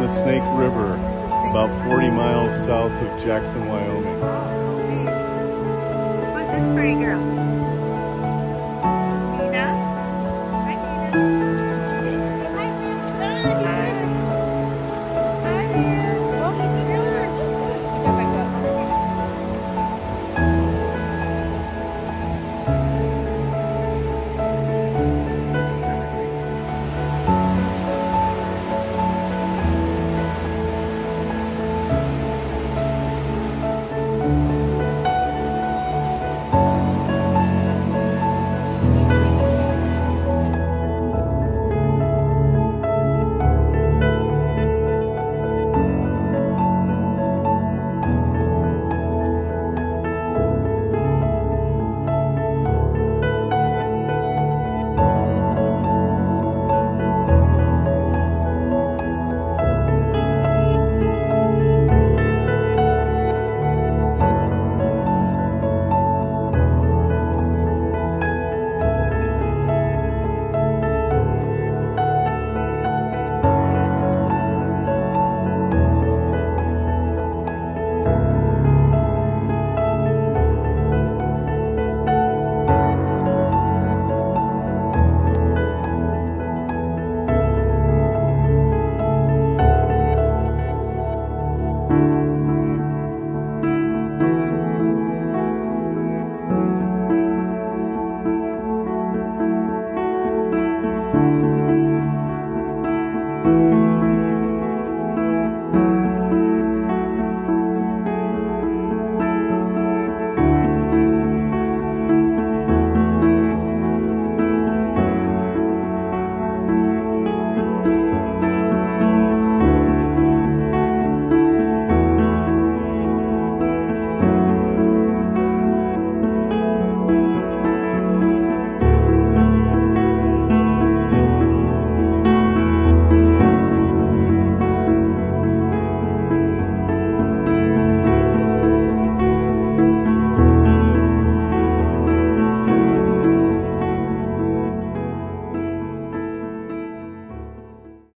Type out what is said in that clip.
The Snake River, about 40 miles south of Jackson, Wyoming. Who's this pretty girl?